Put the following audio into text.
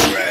Yeah,